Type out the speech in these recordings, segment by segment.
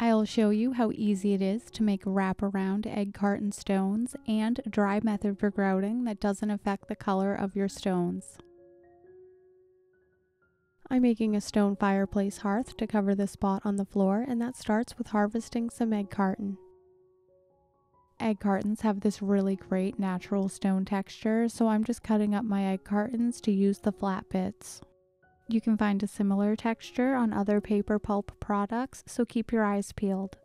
I'll show you how easy it is to make wraparound egg carton stones and a dry method for grouting that doesn't affect the color of your stones. I'm making a stone fireplace hearth to cover the spot on the floor and that starts with harvesting some egg carton. Egg cartons have this really great natural stone texture so I'm just cutting up my egg cartons to use the flat bits. You can find a similar texture on other paper pulp products, so keep your eyes peeled.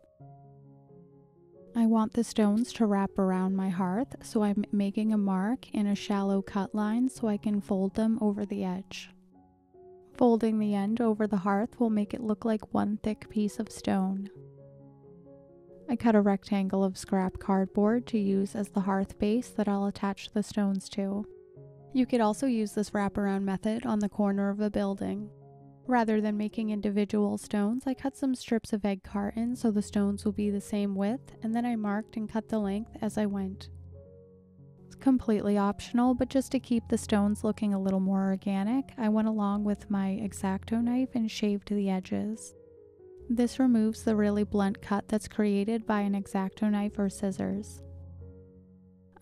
I want the stones to wrap around my hearth, so I'm making a mark in a shallow cut line so I can fold them over the edge. Folding the end over the hearth will make it look like one thick piece of stone. I cut a rectangle of scrap cardboard to use as the hearth base that I'll attach the stones to. You could also use this wraparound method on the corner of a building. Rather than making individual stones, I cut some strips of egg carton so the stones will be the same width, and then I marked and cut the length as I went. It's completely optional, but just to keep the stones looking a little more organic, I went along with my X-Acto knife and shaved the edges. This removes the really blunt cut that's created by an X-Acto knife or scissors.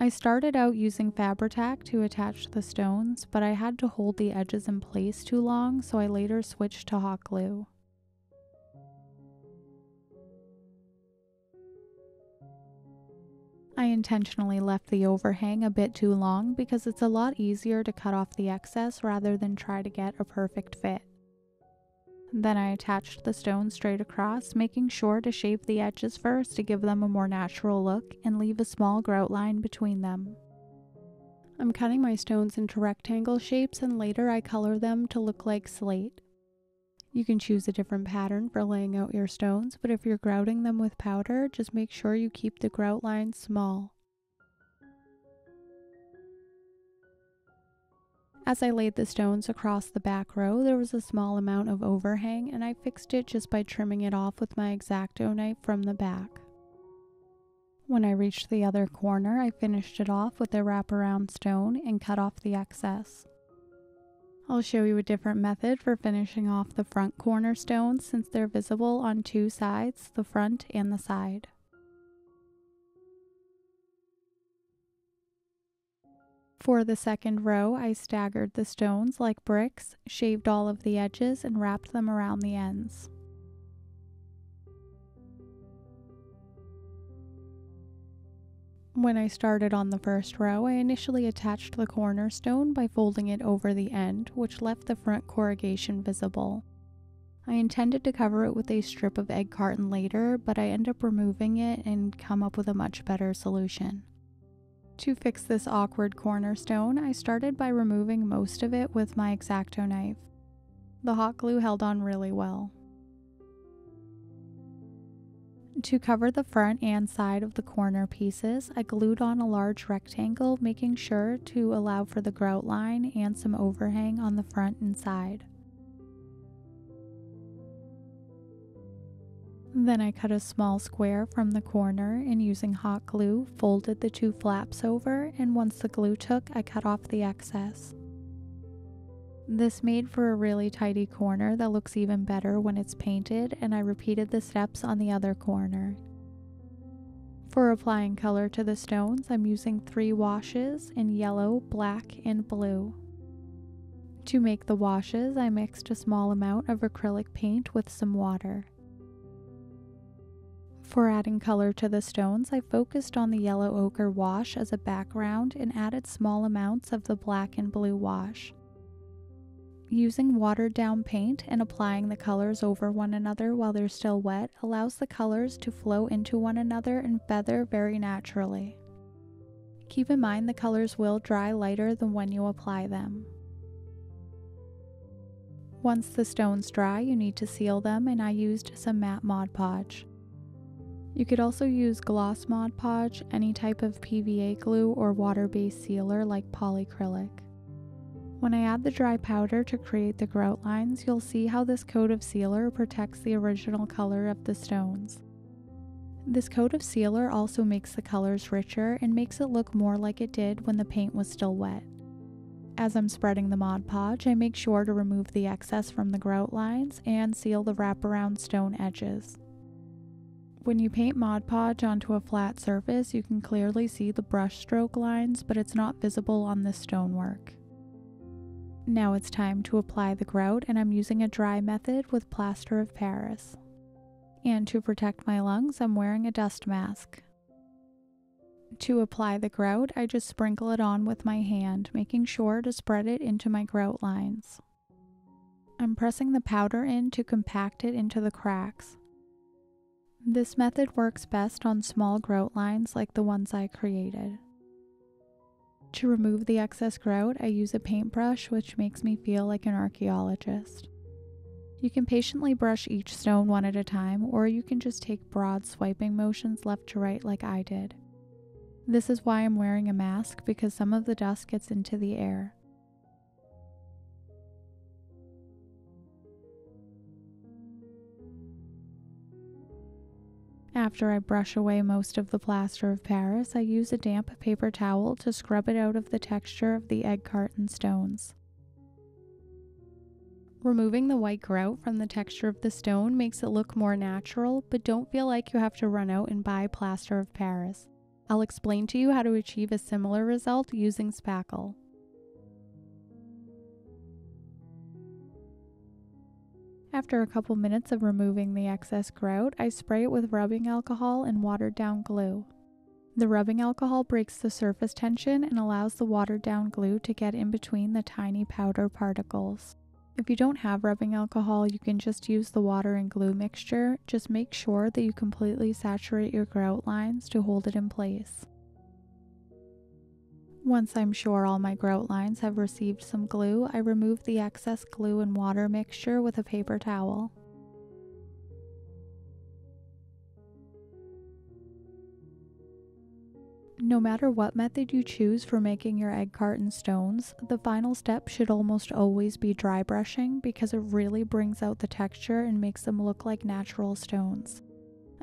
I started out using Fabri-Tac to attach the stones, but I had to hold the edges in place too long, so I later switched to hot glue. I intentionally left the overhang a bit too long because it's a lot easier to cut off the excess rather than try to get a perfect fit. Then I attached the stones straight across, making sure to shave the edges first to give them a more natural look and leave a small grout line between them. I'm cutting my stones into rectangle shapes and later I color them to look like slate. You can choose a different pattern for laying out your stones, but if you're grouting them with powder, just make sure you keep the grout lines small. As I laid the stones across the back row, there was a small amount of overhang and I fixed it just by trimming it off with my X-Acto knife from the back. When I reached the other corner, I finished it off with a wraparound stone and cut off the excess. I'll show you a different method for finishing off the front corner stones since they're visible on two sides, the front and the side. For the second row, I staggered the stones like bricks, shaved all of the edges, and wrapped them around the ends. When I started on the first row, I initially attached the cornerstone by folding it over the end, which left the front corrugation visible. I intended to cover it with a strip of egg carton later, but I end up removing it and come up with a much better solution. To fix this awkward cornerstone, I started by removing most of it with my X-Acto knife. The hot glue held on really well. To cover the front and side of the corner pieces, I glued on a large rectangle, making sure to allow for the grout line and some overhang on the front and side. Then I cut a small square from the corner and using hot glue folded the two flaps over and once the glue took I cut off the excess. This made for a really tidy corner that looks even better when it's painted and I repeated the steps on the other corner. For applying color to the stones I'm using three washes in yellow, black, and blue. To make the washes I mixed a small amount of acrylic paint with some water. For adding color to the stones, I focused on the yellow ochre wash as a background and added small amounts of the black and blue wash. Using watered down paint and applying the colors over one another while they're still wet allows the colors to flow into one another and feather very naturally. Keep in mind the colors will dry lighter than when you apply them. Once the stones dry, you need to seal them and I used some matte Mod Podge. You could also use gloss Mod Podge, any type of PVA glue, or water-based sealer like polycrylic. When I add the dry powder to create the grout lines, you'll see how this coat of sealer protects the original color of the stones. This coat of sealer also makes the colors richer and makes it look more like it did when the paint was still wet. As I'm spreading the Mod Podge, I make sure to remove the excess from the grout lines and seal the wraparound stone edges. When you paint Mod Podge onto a flat surface, you can clearly see the brush stroke lines, but it's not visible on the stonework. Now it's time to apply the grout, and I'm using a dry method with plaster of Paris. And to protect my lungs, I'm wearing a dust mask. To apply the grout, I just sprinkle it on with my hand, making sure to spread it into my grout lines. I'm pressing the powder in to compact it into the cracks. This method works best on small grout lines like the ones I created. To remove the excess grout, I use a paintbrush which makes me feel like an archaeologist. You can patiently brush each stone one at a time, or you can just take broad swiping motions left to right like I did. This is why I'm wearing a mask because some of the dust gets into the air. After I brush away most of the plaster of Paris, I use a damp paper towel to scrub it out of the texture of the egg carton stones. Removing the white grout from the texture of the stone makes it look more natural, but don't feel like you have to run out and buy plaster of Paris. I'll explain to you how to achieve a similar result using spackle. After a couple minutes of removing the excess grout, I spray it with rubbing alcohol and watered down glue. The rubbing alcohol breaks the surface tension and allows the watered down glue to get in between the tiny powder particles. If you don't have rubbing alcohol, you can just use the water and glue mixture. Just make sure that you completely saturate your grout lines to hold it in place. Once I'm sure all my grout lines have received some glue, I remove the excess glue and water mixture with a paper towel. No matter what method you choose for making your egg carton stones, the final step should almost always be dry brushing because it really brings out the texture and makes them look like natural stones.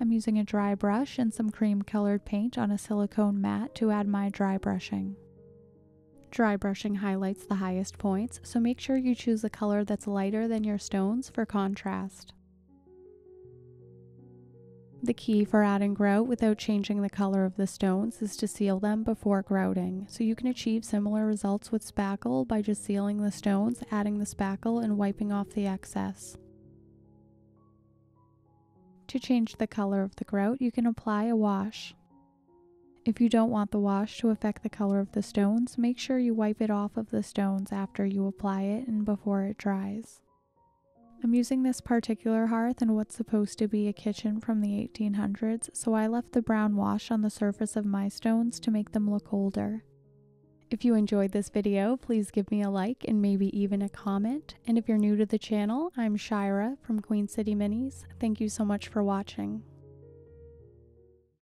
I'm using a dry brush and some cream colored paint on a silicone mat to add my dry brushing. Dry brushing highlights the highest points, so make sure you choose a color that's lighter than your stones for contrast. The key for adding grout without changing the color of the stones is to seal them before grouting, so you can achieve similar results with spackle by just sealing the stones, adding the spackle, and wiping off the excess. To change the color of the grout, you can apply a wash. If you don't want the wash to affect the color of the stones, make sure you wipe it off of the stones after you apply it and before it dries. I'm using this particular hearth in what's supposed to be a kitchen from the 1800s, so I left the brown wash on the surface of my stones to make them look older. If you enjoyed this video, please give me a like and maybe even a comment. And if you're new to the channel, I'm Shira from Queen City Minis. Thank you so much for watching.